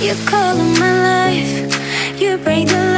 You call my life. You break the